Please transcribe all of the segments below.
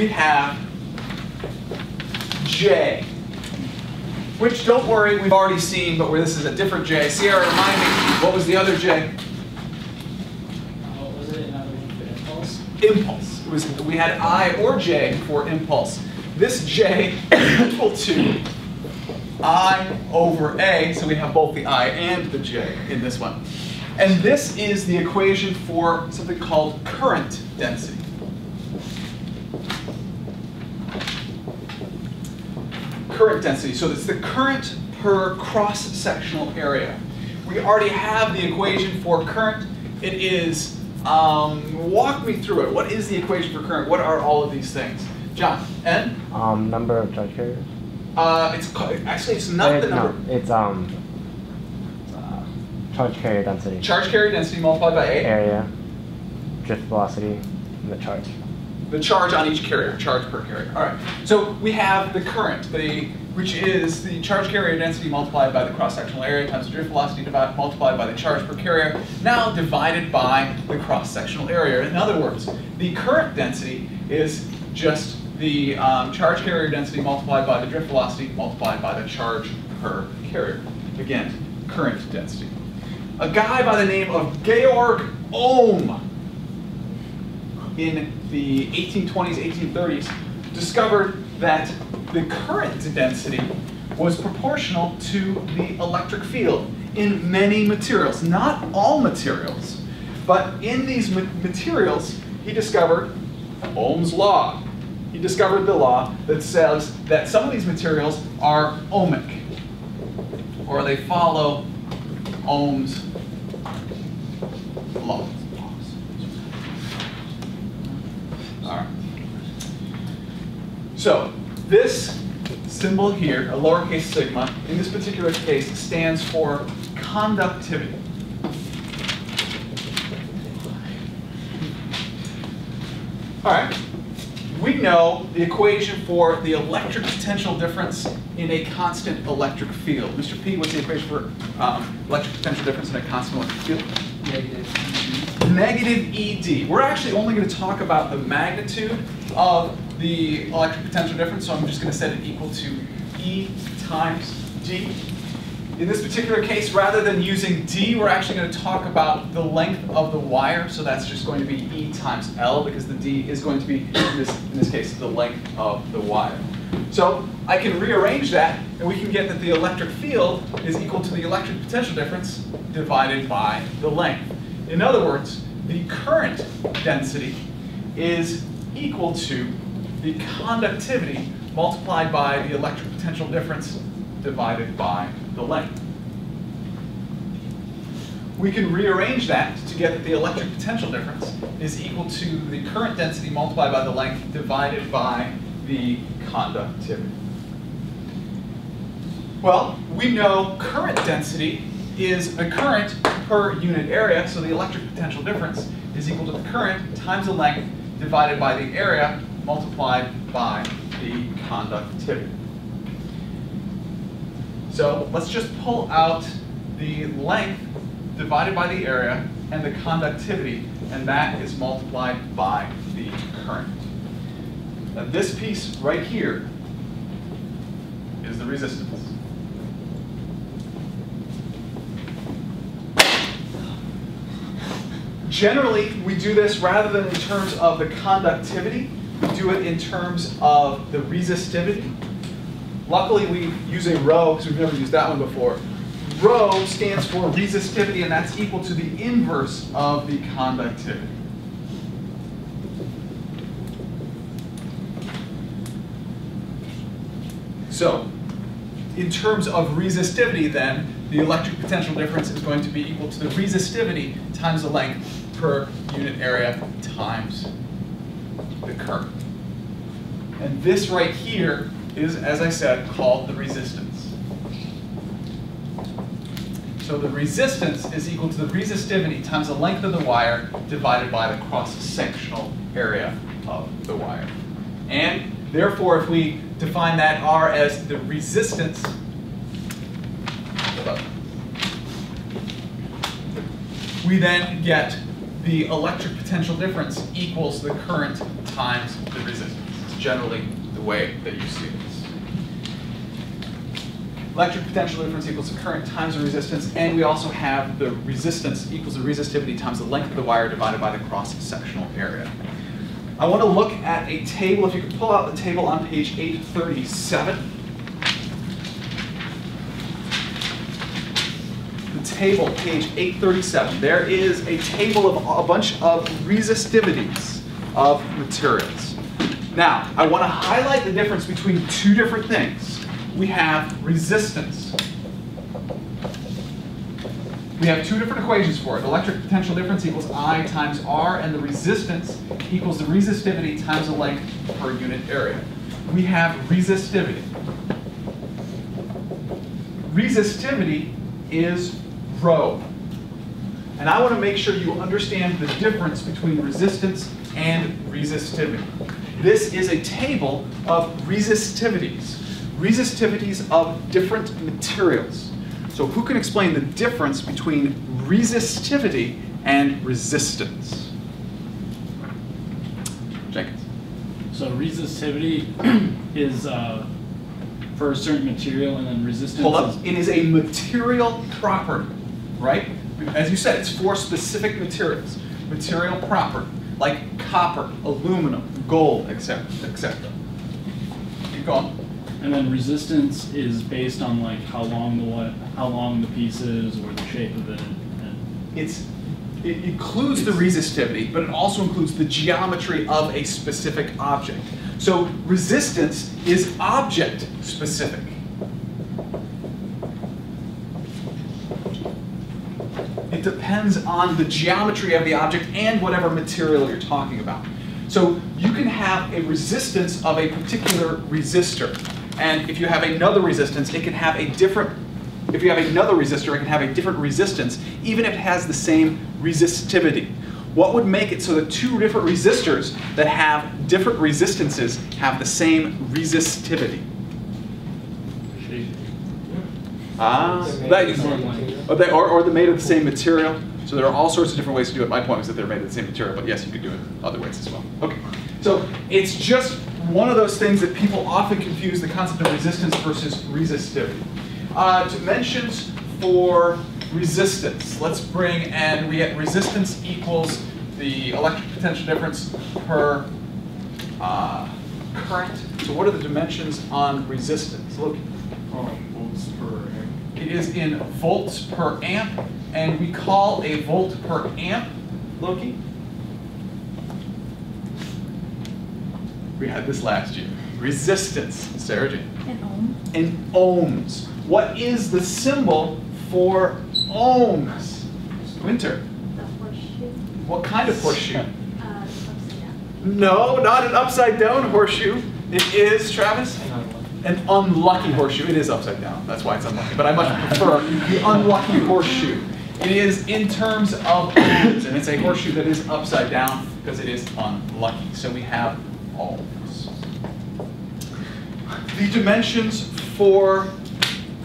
we have J, which don't worry, we've already seen, but where this is a different J. Sierra, remind me, what was the other J? What was it? Another impulse? Impulse. It was, we had I or J for impulse. This J is equal to I over A, so we have both the I and the J in this one. And this is the equation for something called current density. Current density, so it's the current per cross-sectional area. We already have the equation for current. It is, um, walk me through it. What is the equation for current? What are all of these things? John, N? Um, number of charge carriers. Uh, it's actually it's not Uh, the number. No, it's um, uh, charge carrier density. Charge carrier density multiplied by A. Area, drift velocity, and the charge. The charge on each carrier, charge per carrier. All right. So we have the current, the which is the charge carrier density multiplied by the cross-sectional area times the drift velocity divided, multiplied by the charge per carrier, now divided by the cross-sectional area. In other words, the current density is just the um, charge carrier density multiplied by the drift velocity multiplied by the charge per carrier. Again, current density. A guy by the name of Georg Ohm in the 1820s, 1830s, discovered that the current density was proportional to the electric field in many materials. Not all materials, but in these ma- materials, he discovered Ohm's law. He discovered the law that says that some of these materials are ohmic, or they follow Ohm's law. All right. So this symbol here, a lowercase sigma, in this particular case stands for conductivity. All right. We know the equation for the electric potential difference in a constant electric field. Mr. P, what's the equation for um, electric potential difference in a constant electric field? Negative. negative ED. We're actually only going to talk about the magnitude of the electric potential difference, so I'm just going to set it equal to E times D. In this particular case, rather than using D, we're actually going to talk about the length of the wire, so that's just going to be E times L, because the D is going to be, in this, in this case, the length of the wire. So I can rearrange that, and we can get that the electric field is equal to the electric potential difference divided by the length. In other words, the current density is equal to the conductivity multiplied by the electric potential difference divided by the length. We can rearrange that to get that the electric potential difference is equal to the current density multiplied by the length divided by the conductivity. Well, we know current density is a current per unit area, so the electric potential difference is equal to the current times the length divided by the area multiplied by the conductivity. So let's just pull out the length divided by the area and the conductivity, and that is multiplied by the current. Now this piece right here is the resistance. Generally, we do this rather than in terms of the conductivity, do it in terms of the resistivity. Luckily, we use a rho because we've never used that one before. Rho stands for resistivity, and that's equal to the inverse of the conductivity. So, in terms of resistivity then, the electric potential difference is going to be equal to the resistivity times the length per unit area times the current. And this right here is, as I said, called the resistance. So the resistance is equal to the resistivity times the length of the wire divided by the cross-sectional area of the wire. And therefore, if we define that R as the resistance, we then get the electric potential difference equals the current times the resistance. It's generally the way that you see this. Electric potential difference equals the current times the resistance, and we also have the resistance equals the resistivity times the length of the wire divided by the cross-sectional area. I want to look at a table, if you could pull out the table on page 837. The table, page 837, there is a table of a bunch of resistivities of materials. Now, I want to highlight the difference between two different things. We have resistance. We have two different equations for it. Electric potential difference equals I times R, and the resistance equals the resistivity times the length per unit area. We have resistivity. Resistivity is rho. And I want to make sure you understand the difference between resistance and resistivity. This is a table of resistivities, resistivities of different materials. So who can explain the difference between resistivity and resistance? Jenkins. So resistivity is uh, for a certain material, and then resistance Hold up. is It is a material property, right? As you said, it's for specific materials. Material property, like copper, aluminum, gold, etc., etc. Keep going. and then resistance is based on like how long the what how long the piece is or the shape of it. And It's, it includes the resistivity, but it also includes the geometry of a specific object. So resistance is object specific. It depends on the geometry of the object and whatever material you're talking about. So you can have a resistance of a particular resistor. And if you have another resistance, it can have a different, if you have another resistor, it can have a different resistance, even if it has the same resistivity. What would make it so that two different resistors that have different resistances have the same resistivity? shape. Ah, that, they, or, or they're made of the same material. So there are all sorts of different ways to do it. My point is that they're made of the same material, but yes, you could do it other ways as well. Okay, so it's just one of those things that people often confuse the concept of resistance versus resistivity. Uh, dimensions for resistance. Let's bring, and we get resistance equals the electric potential difference per uh, current. So what are the dimensions on resistance? Look, volts per it is in volts per amp, and we call a volt per amp, Loki? We had this last year. Resistance, Sarah Jane. An ohm. In ohms. What is the symbol for ohms? Winter. The horseshoe. What kind of horseshoe? Uh, upside down. No, not an upside down horseshoe. It is, Travis? An unlucky horseshoe. It is upside down. That's why it's unlucky. But I much prefer the unlucky horseshoe. It is in terms of ohms, and it's a horseshoe that is upside down because it is unlucky. So we have all this. The dimensions for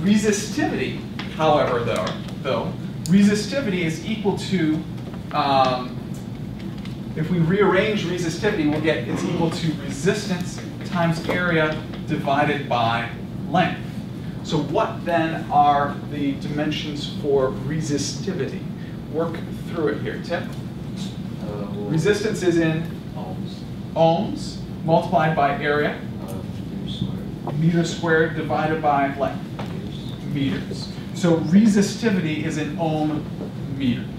resistivity, however, though, though resistivity is equal to um, if we rearrange resistivity, we'll get it's equal to resistance times area divided by length. So what then are the dimensions for resistivity? Work through it here, Tim. Uh, Resistance is in ohms ohms multiplied by area, uh, meter squared divided by length, meters. So resistivity is in ohm meters.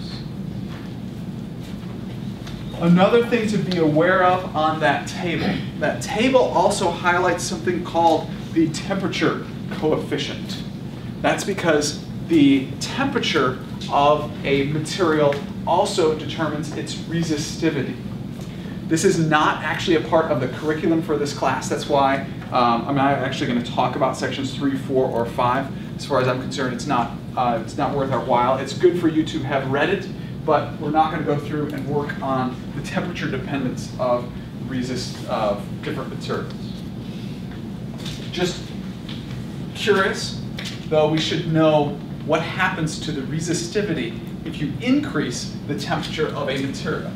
Another thing to be aware of on that table, that table also highlights something called the temperature coefficient. That's because the temperature of a material also determines its resistivity. This is not actually a part of the curriculum for this class. That's why um, I'm not actually going to talk about sections three, four, or five. As far as I'm concerned, it's not uh, it's not worth our while. It's good for you to have read it, but we're not going to go through and work on the temperature dependence of resist of different materials. Just curious, though, we should know what happens to the resistivity if you increase the temperature of a material.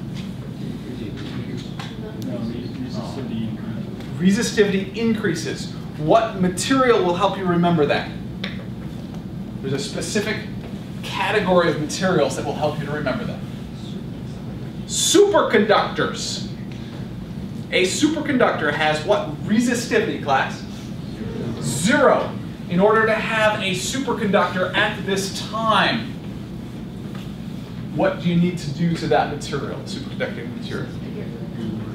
Resistivity increases. What material will help you remember that? There's a specific category of materials that will help you to remember them. Superconductors. A superconductor has what resistivity, class? Zero. In order to have a superconductor at this time, what do you need to do to that material, superconducting material?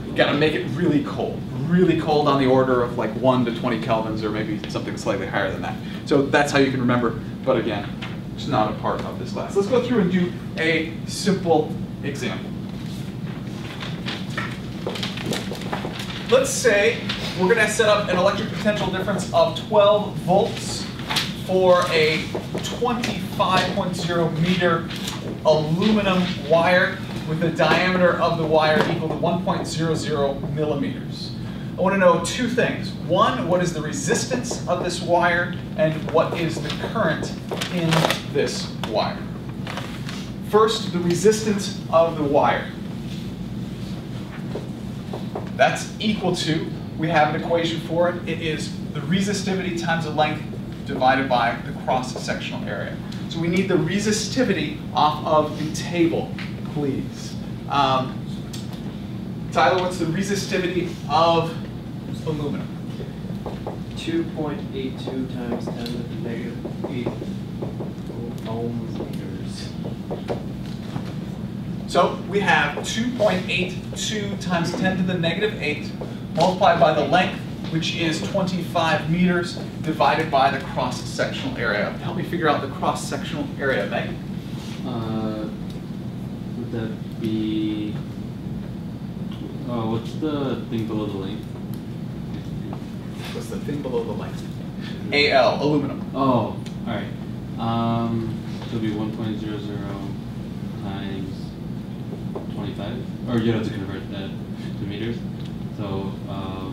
You gotta make it really cold, really cold on the order of like 1 to 20 kelvins or maybe something slightly higher than that. So that's how you can remember, but again, it's not a part of this class. Let's go through and do a simple example. Let's say we're gonna set up an electric potential difference of 12 volts for a 25.0 meter aluminum wire with a diameter of the wire equal to 1.00 millimeters. I want to know two things. One, what is the resistance of this wire, and what is the current in this wire? First, the resistance of the wire. That's equal to, we have an equation for it, it is the resistivity times the length divided by the cross-sectional area. So we need the resistivity off of the table, please. Um, Tyler, what's the resistivity of aluminum? Two point eight two times ten to the negative eight ohms meters. So we have 2.82 times 10 to the negative 8 multiplied by the length, which is 25 meters, divided by the cross-sectional area. Help me figure out the cross-sectional area, Meg. Uh, would that be? Oh, what's the thing below the length? What's the thing below the length? AL, aluminum. Oh, all right. Um, so it'll be one point zero zero times twenty-five, or you have to convert that to meters. So, uh,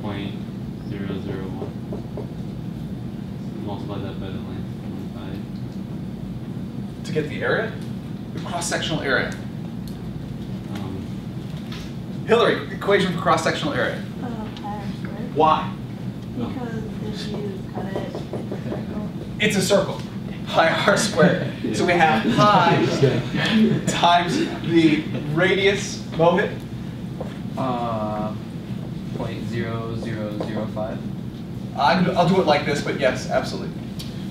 point zero zero one. Multiply that by the length, twenty-five. To get the area? The cross-sectional area. Hillary, equation for cross-sectional area. Uh, Why? Because if you cut it, it's a circle. It's a circle. Pi r squared. So we have pi times the radius moment. Uh, 0.0005. I'm, I'll do it like this, but yes, absolutely.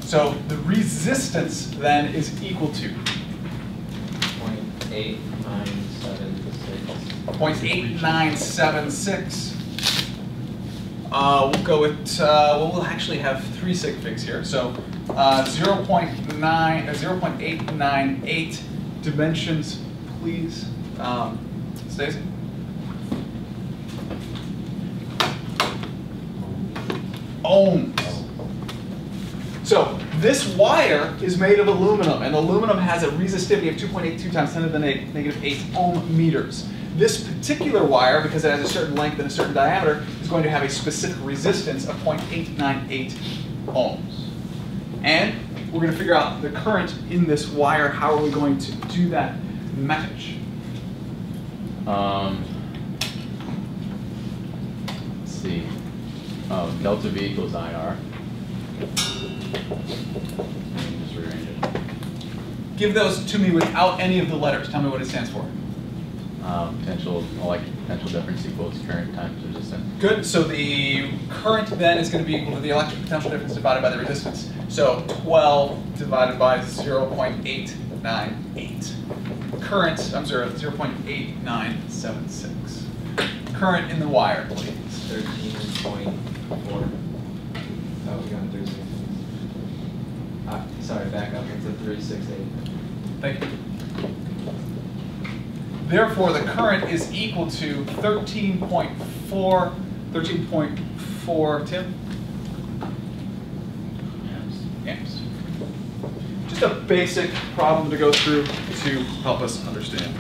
So the resistance then is equal to 0.897 0.8976. Uh, we'll go with, uh, well, we'll actually have three sig figs here. So uh, 0.9, uh, 0.898 dimensions, please. Um, Stacy? Ohms. So this wire is made of aluminum, and aluminum has a resistivity of 2.82 times 10 to the neg- negative 8 ohm meters. This particular wire, because it has a certain length and a certain diameter, is going to have a specific resistance of 0.898 ohms. And we're going to figure out the current in this wire. How are we going to do that match? Um, let's see. Oh, delta V equals IR. Give those to me without any of the letters. Tell me what it stands for. Um, potential like potential difference equals current times resistance. Good. So the current then is going to be equal to the electric potential difference divided by the resistance. So 12 divided by 0.898. Current, I'm sorry, 0.8976. Current in the wire, please. 13.4. Going. Uh, sorry, back up. It's a three, six, eight. Thank you. Therefore, the current is equal to 13.4, 13.4, Tim? Amps. Just a basic problem to go through to help us understand